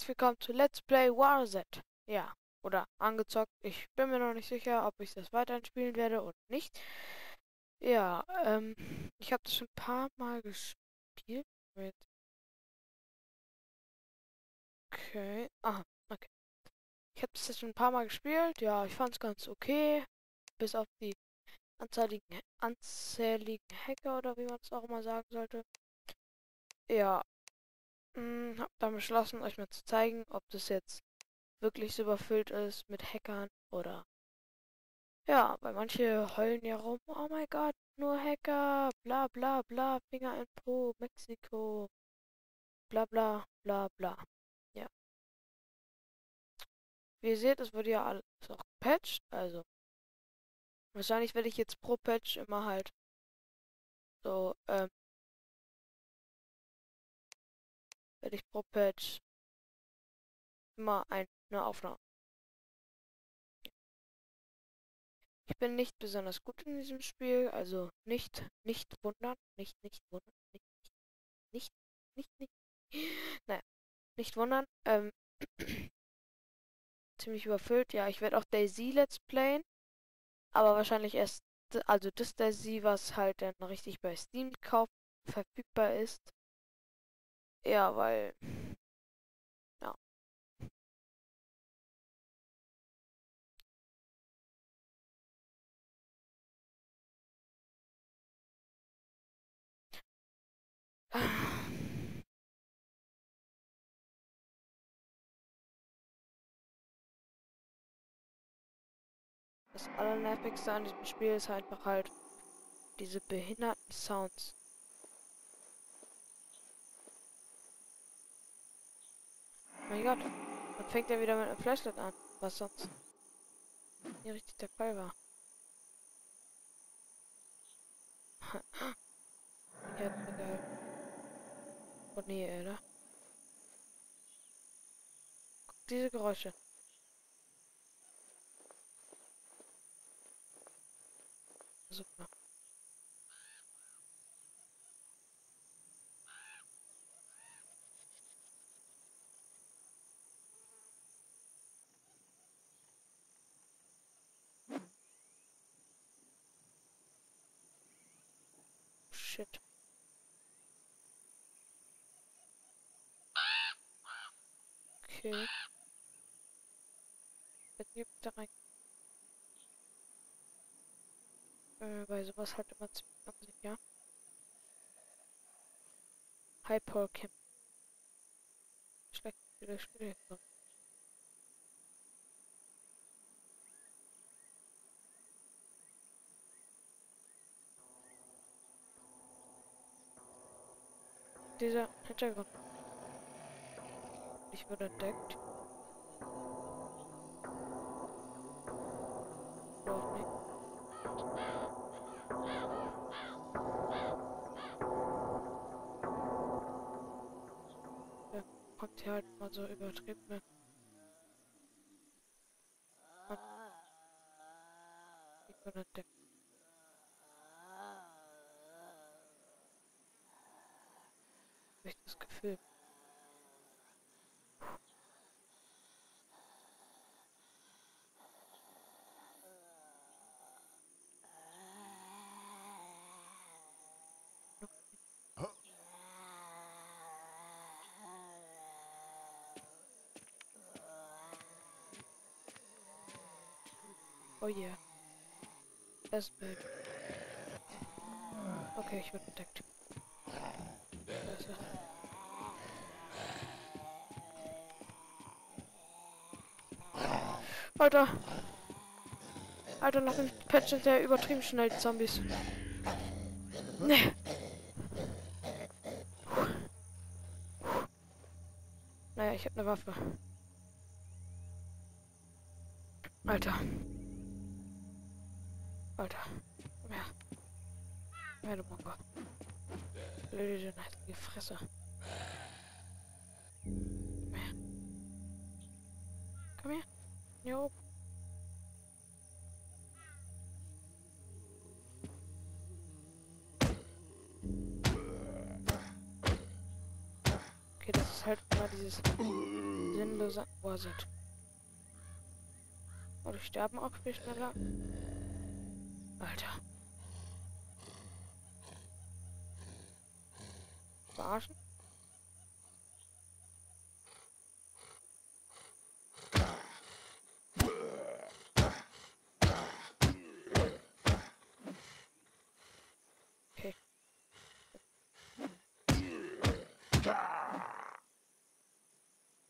herzlich willkommen zu Let's Play Warzet. Ja, oder angezockt. Ich bin mir noch nicht sicher, ob ich das weiterhin spielen werde oder nicht. Ja, ähm, ich habe das schon ein paar Mal gespielt. Mit okay, aha, okay. Ich habe das jetzt schon ein paar Mal gespielt. Ja, ich fand es ganz okay. Bis auf die anzähligen, anzähligen Hacker oder wie man es auch immer sagen sollte. Ja, hm, hab dann beschlossen, euch mal zu zeigen, ob das jetzt wirklich so überfüllt ist mit Hackern oder... Ja, weil manche heulen ja rum, oh mein Gott, nur Hacker, bla bla bla, Finger in Po, Mexiko, bla bla bla bla. Ja. Wie ihr seht, es wurde ja alles auch gepatcht, also wahrscheinlich werde ich jetzt pro Patch immer halt so, ähm, werde ich pro Patch immer eine Aufnahme. Ich bin nicht besonders gut in diesem Spiel, also nicht, nicht wundern, nicht, nicht wundern, nicht, nicht, nicht, nicht, nicht, naja, nicht wundern, ähm, ziemlich überfüllt, ja, ich werde auch Daisy Let's Playen, aber wahrscheinlich erst, also das Daisy, was halt dann richtig bei Steam kauf verfügbar ist, ja, weil. Ja. Das Allernervigste an diesem Spiel ist einfach halt diese behinderten Sounds. Mein Gott. Dann fängt er wieder mit einem Flashlight an. Was sonst nie richtig der Fall war. Hier hat mir geholfen. Oh nee, oder? Guck, diese Geräusche. Super. shit. Okay. Jetzt gibt da rein. Äh, bei sowas halt immer ziemlich langsam, ja. Hypercamp. Schlecht wieder Spiele dieser Hintergrund. Ich wurde entdeckt. Nicht. Ja, kommt hier halt mal so übertrieben. Ne? Ich wurde entdeckt. ich das Gefühl. Oh yeah. Das Bild. Okay, ich werde bedeckt. Alter. Alter, nach dem Patch sind ja übertrieben schnell, Zombies. Nee. Naja, ich hab eine Waffe. Alter. Mongo. Blöde, die Fresse. Komm her. Komm her. Jo. halt immer dieses sinnlose Ohrset. Und die sterben auch viel schneller. Alter. Verarschen?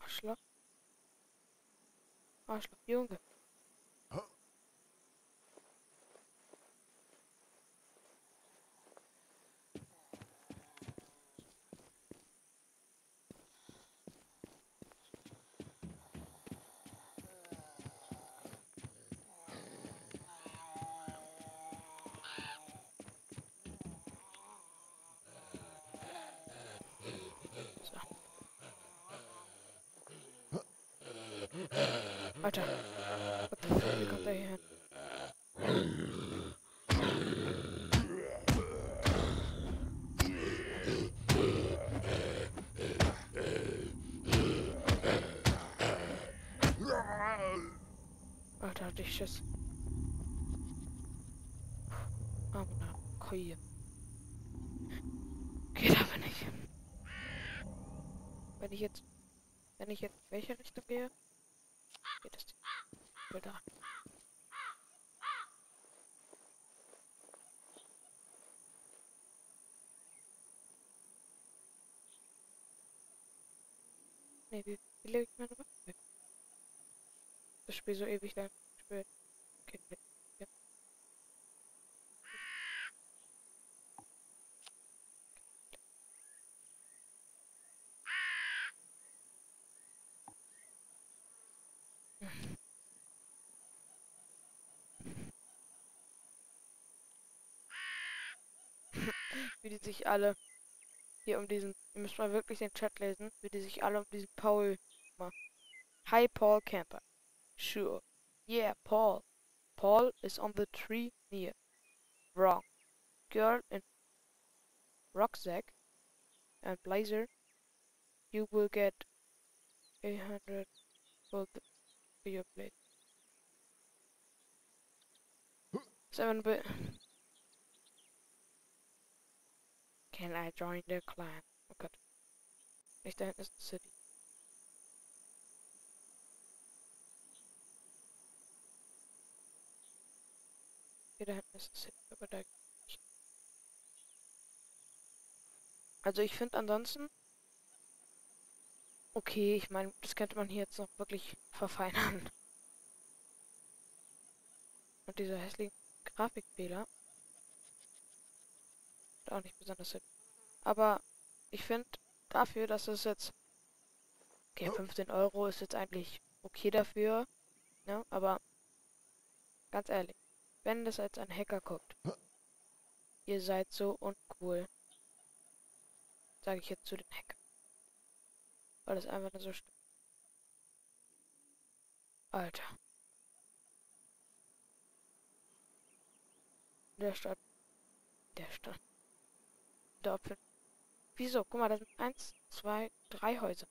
Arschloch. Arschloch, Junge. Alter. What the fuck, kommt der hier hin? Alter, hatte ich Schiss. Aber na, Koie. Geht aber nicht. Wenn ich jetzt, wenn ich jetzt in welche Richtung gehe, da. Nee, wie, lege ich meine Waffe? Das Spiel so ewig lang gespielt. Okay, wie die sich alle hier um diesen, ihr müsst mal wirklich den Chat lesen, wie die sich alle um diesen Paul machen. Hi Paul Camper. Sure. Yeah, Paul. Paul is on the tree near. Wrong. Girl in rucksack and blazer. You will get 800 for, the, for your plate. Seven bit. Can I join the clan? Oh Gott. Nicht da hinten ist City. Hier da hinten ist City, aber da. Also ich finde ansonsten okay, ich meine, das könnte man hier jetzt noch wirklich verfeinern. Und dieser hässliche Grafikfehler auch nicht besonders hübsch. Aber ich finde dafür, dass es jetzt. Okay, 15 Euro ist jetzt eigentlich okay dafür. Ne? Aber ganz ehrlich, wenn das als ein Hacker guckt, ihr seid so uncool. Sage ich jetzt zu den Hackern. Weil das einfach nur so stimmt. Alter. Der Stadt. Der Stadt. Doppel. Wieso? Guck mal, das sind eins, zwei, drei Häuser.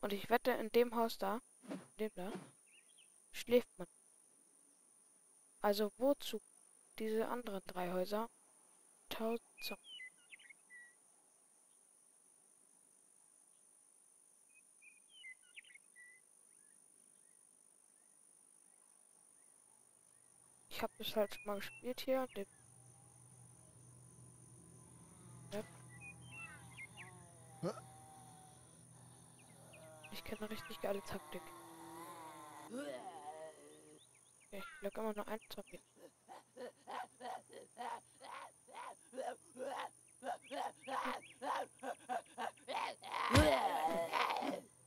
Und ich wette, in dem Haus da, in dem da, schläft man. Also wozu diese anderen drei Häuser? Tausend Zombie. Ich habe das halt schon mal gespielt hier. Den Ich kenne richtig geile Taktik. Okay, ich lag immer nur ein Zombie.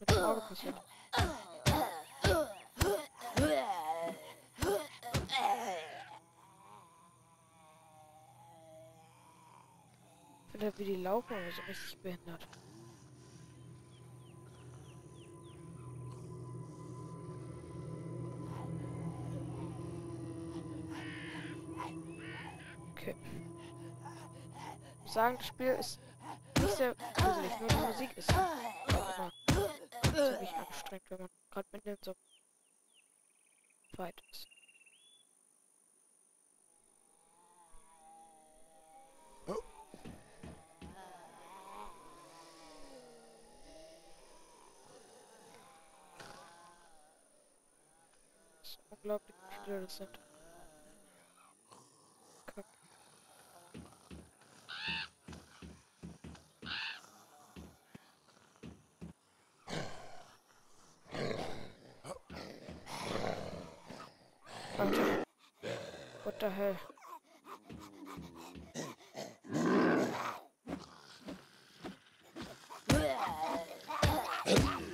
Mit dem Auge passiert. Wie die laufen, aber so richtig behindert. Okay. Sagen, das Spiel ist nicht sehr gruselig, nur die Musik ist anstrengend, wenn man gerade mit dem so weit ist. Das ist unglaublich, wie viele das sind. Alter. What the hell?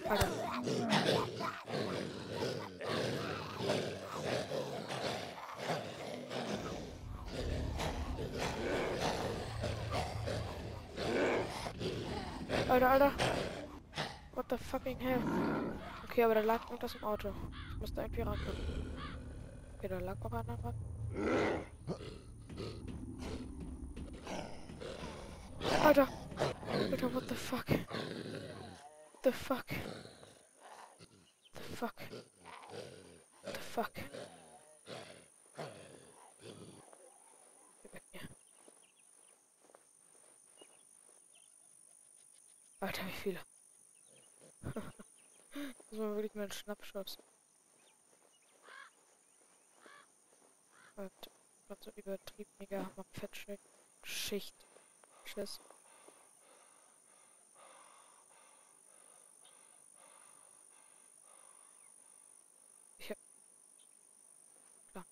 Alter. Alter, Alter. What the fucking hell? Okay, aber da lag irgendwas im Auto. Ich musste irgendwie rankommen. Okay, da lag auch einer dran. Alter! Alter, what the fuck? The fuck? The fuck? The fuck? Alter, wie viele? das war wirklich mal ein Schnappschuss. Und hat so übertriebener Fettschnitt. Schicht. Schiss. Ich hab. Klar.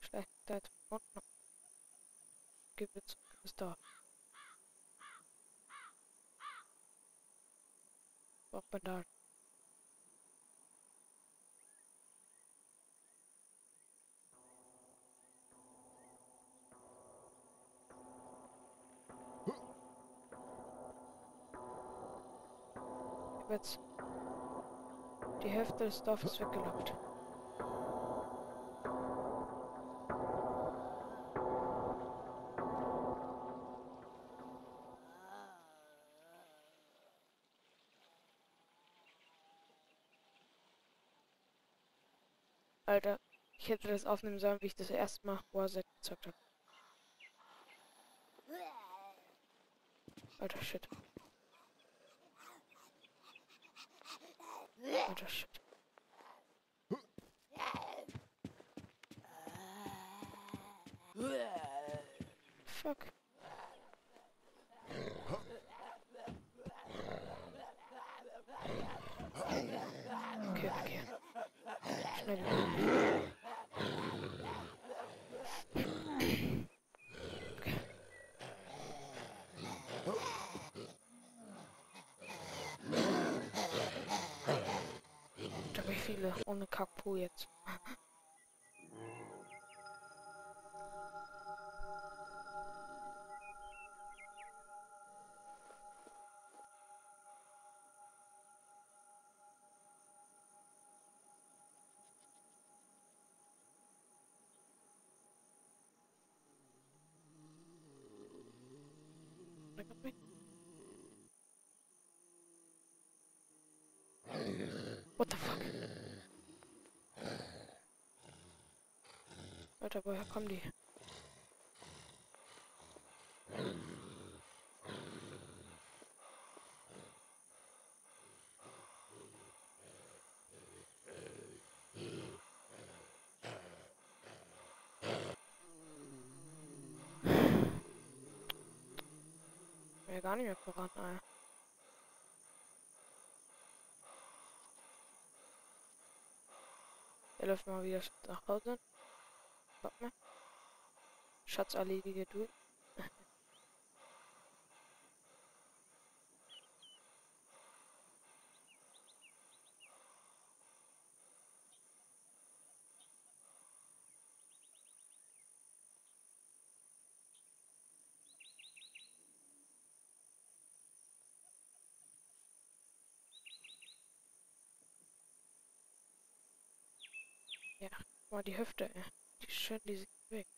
Schlechtheit unten. Gewitz ist da. Auch Bandagen. Jetzt. Die Hälfte des Dorfes weggelockt. Alter, ich hätte das aufnehmen sollen, wie ich das erste Mal Warzone gezockt habe. Alter, shit. Alter, shit. Fuck. Okay, okay. Schnell. Okay. Viele ohne Kapu jetzt. What the fuck? Alter, woher kommen die? Ja, gar nicht mehr voran, Alter. Wir laufen mal wieder nach Hause. Warte mal. Schatz erledige du. Ja, mal die Hüfte, ey. Schön, die sich bewegt.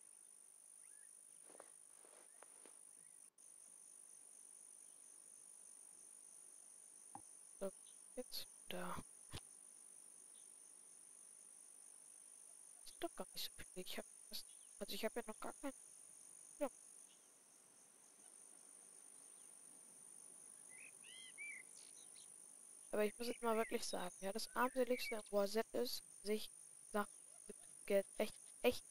So, jetzt da. Ist doch gar nicht so viel. Ich habe also ich habe ja noch gar keinen. Ja. Aber ich muss jetzt mal wirklich sagen, ja, das armseligste am Boisett ist, sich Sachen mit Geld echt, echt.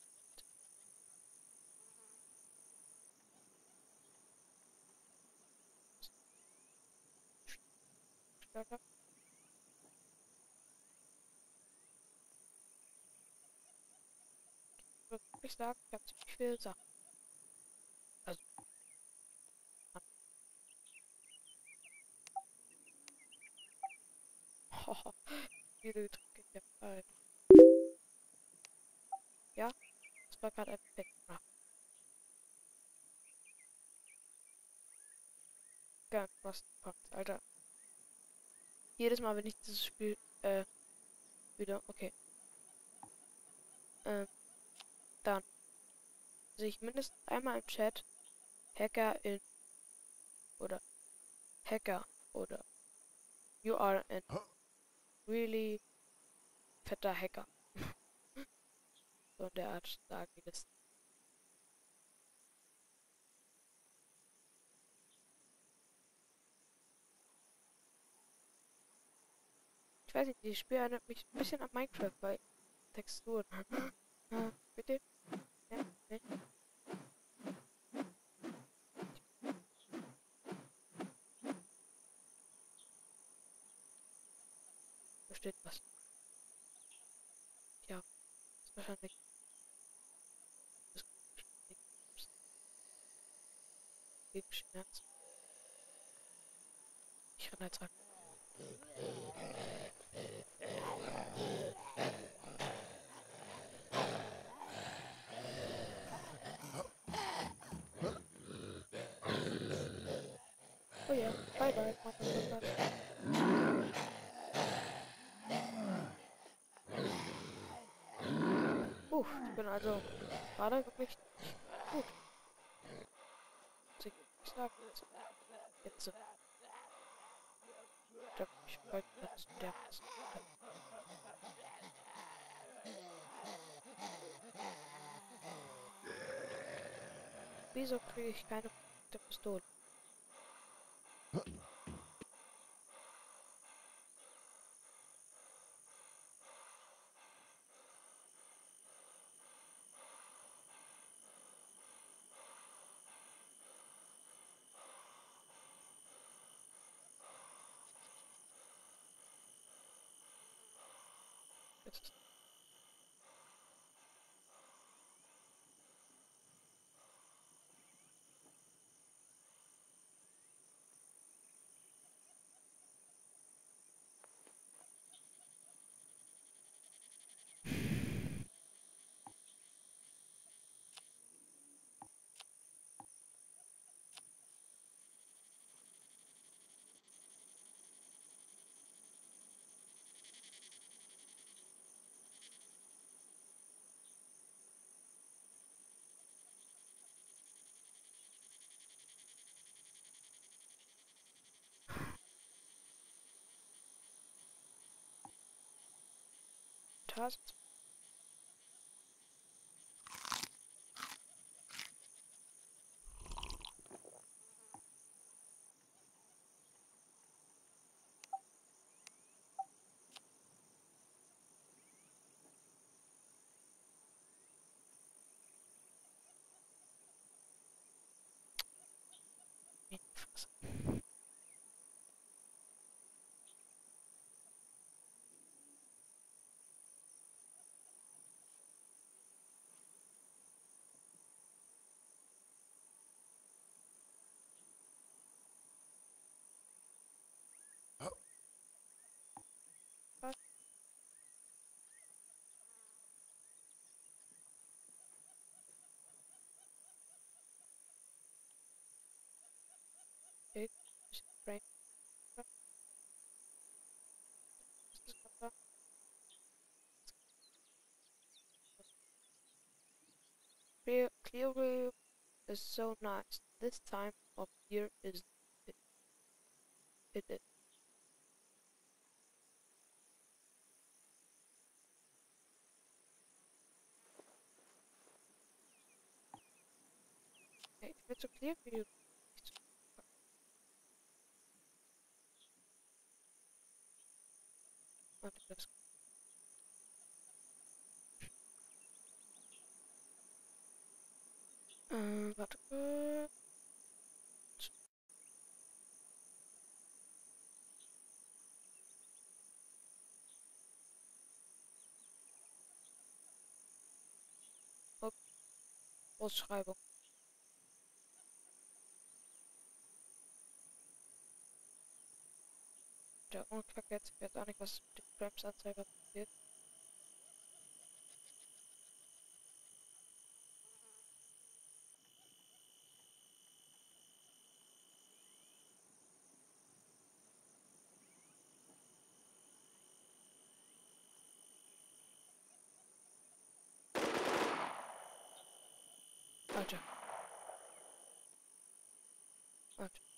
Ich sagen, ich habe ziemlich viele Sachen. Also. Oh, viele Getränke hier fallen. Ja, das war gerade ein Effekt. Ganz was Alter. Jedes Mal, wenn ich dieses Spiel, äh, wieder, okay. Ähm, dann sehe ich mindestens einmal im Chat Hacker in oder Hacker oder You are a really fetter Hacker. So in der Art sagen die das. Ich weiß nicht, die Spiel erinnert mich ein bisschen an Minecraft bei Texturen. äh, bitte? Ja, ne? Da steht was. Ja, ist wahrscheinlich. Gegen Schmerz. Ich renne jetzt rein. Oh ja, bye bye, Motherfucker. Uff, ich bin also gerade wirklich gut. Muss ich sagen. Jetzt so. Ich glaube, ich wollte das Wieso kriege ich keine Pistole? 1000 frame. Clear, clear is so nice. This time of year is it, it is. It's a clear view. Eh, wat. Op. Opschrijving. Der Unverkehr jetzt auch nicht, was mit dem Frames-Anzeiger passiert. Alter. Alter.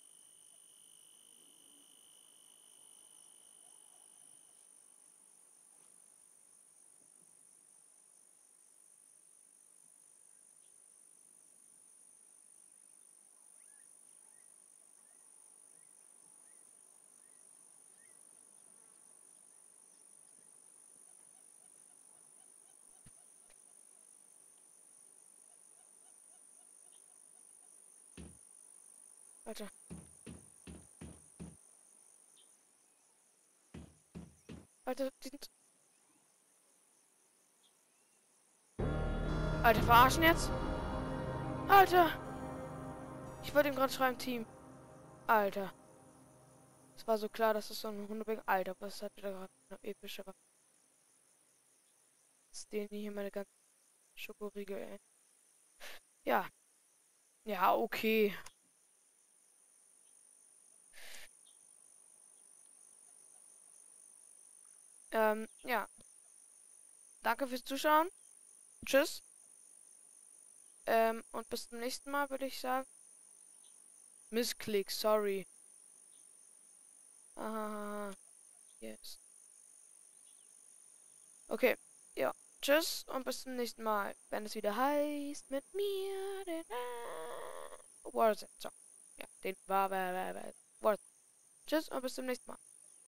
Alter. Alter, die sind... Alter, verarschen jetzt? Alter! Ich wollte ihm gerade schreiben, Team. Alter. Es war so klar, dass es so ein Hundebecken... Alter, was hat der gerade eine epische Waffe? Stehen hier meine ganzen Schokoriegel, ey. Ja. Ja, okay. Ähm, ja. Danke fürs Zuschauen. Tschüss. Ähm, und bis zum nächsten Mal würde ich sagen. Missklick, sorry. Ah, yes. Okay, ja. Tschüss und bis zum nächsten Mal, wenn es wieder heißt mit mir den Warzone. So. Ja, den war, war, war, war. Tschüss und bis zum nächsten Mal.